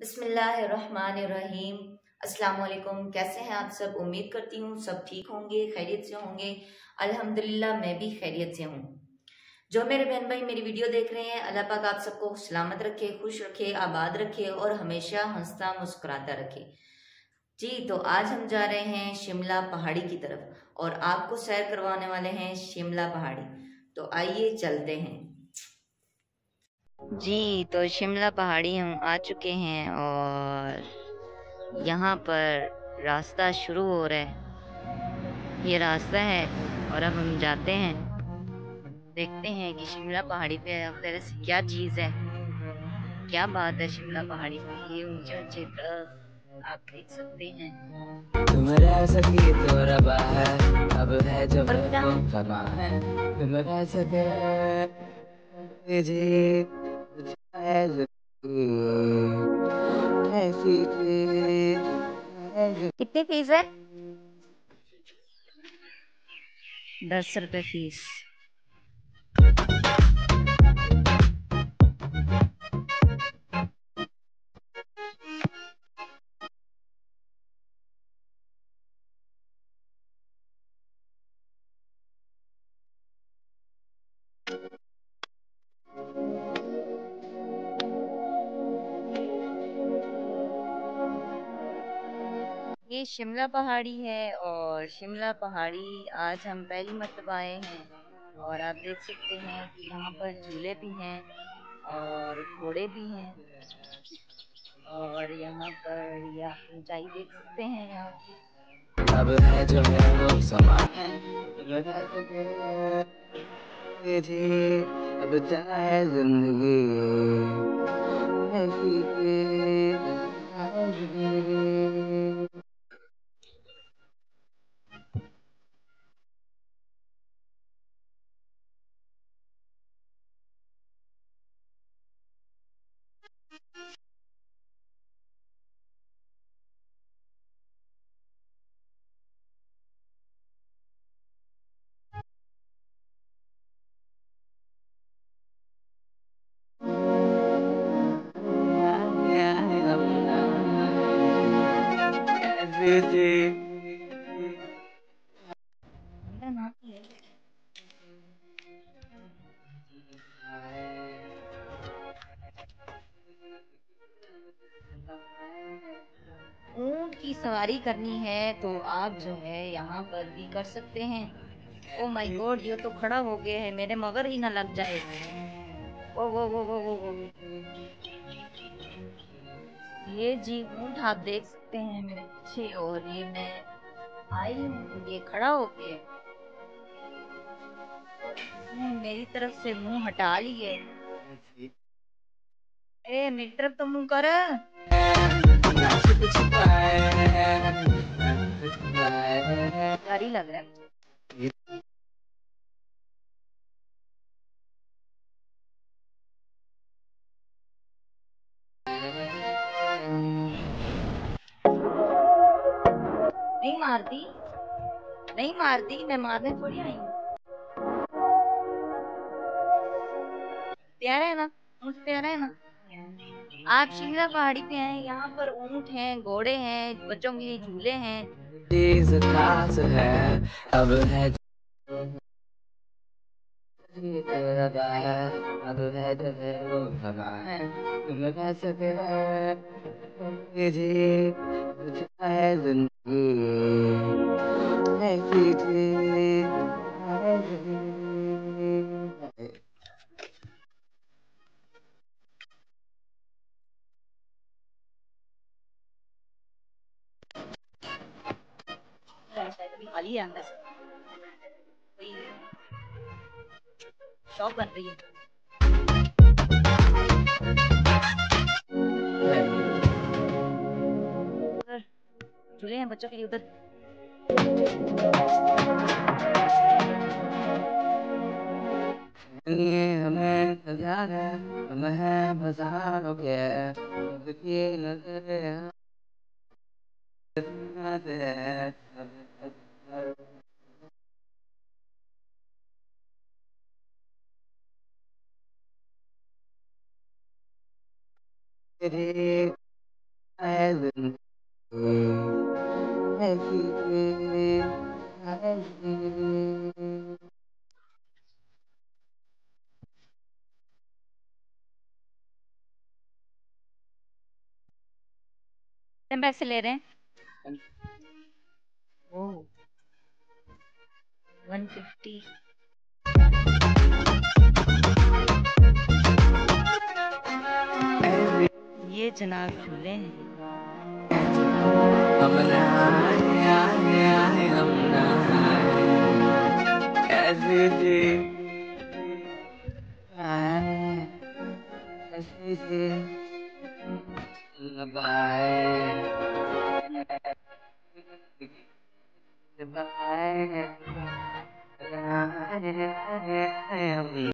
बिस्मिल्लाहिर्रहमानिर्रहीम। अस्सलाम कैसे हैं आप सब? उम्मीद करती हूँ सब ठीक होंगे, खैरियत से होंगे। अल्हम्दुलिल्लाह, मैं भी खैरियत से हूँ। जो मेरे बहन भाई मेरी वीडियो देख रहे हैं, अल्लाह पाक आप सबको सलामत रखे, खुश रखे, आबाद रखे और हमेशा हंसता मुस्कुराता रखे। जी तो आज हम जा रहे हैं शिमला पहाड़ी की तरफ़ और आपको सैर करवाने वाले हैं शिमला पहाड़ी। तो आइए चलते हैं। जी तो शिमला पहाड़ी हम आ चुके हैं और यहाँ पर रास्ता शुरू हो रहा है। ये रास्ता है और अब हम जाते हैं। देखते हैं कि शिमला पहाड़ी पे तरह से क्या चीज़ है। क्या बात है शिमला पहाड़ी पे? ये ऊँचे ऊँचे आप देख सकते हैं। तुम रह सकी तो रबा है अब है जो है। तुम रह सके जी। कितनी फीस है दस रुपए फीस शिमला पहाड़ी है और शिमला पहाड़ी आज हम पहली मरतब आए हैं और आप देख सकते हैं कि यहाँ पर झूले भी हैं और घोड़े भी हैं और यहाँ पर ये आप ऊंचाई देख सकते हैं यहाँ अब है जो है वो समा है। अब ज़िंदगी। ऊँट की सवारी करनी है तो आप जो है यहाँ पर भी कर सकते हैं। ओ माय गॉड ये तो खड़ा हो गया है मेरे, मगर ही ना लग जाए। ओ वो वो वो वो वो। ये जी ऊँट आप देख सकते हैं, मेरे पीछे और ये मैं आई हूँ, ये खड़ा हो गया। मेरी तरफ़ से मुँह हटा लिए। ए, मेरी तरफ़ तो मुँह कर। लग रहा है नहीं मारती? नहीं मारती, मैं मारने थोड़ी आई हूँ। प्यारा है ना? ऊँट प्यारा है ना? आप शिमला पहाड़ी पे हैं, यहाँ पर ऊँट हैं, घोड़े हैं, बच्चों के झूले हैं। है, अब है सके है खाली है अंदर। शॉप बन रही है। झूले हैं बच्चों के लिए उधर। Spirit, silent. Δεν brasileira. Oh. 150. ये जनाब झूले हैं Bye.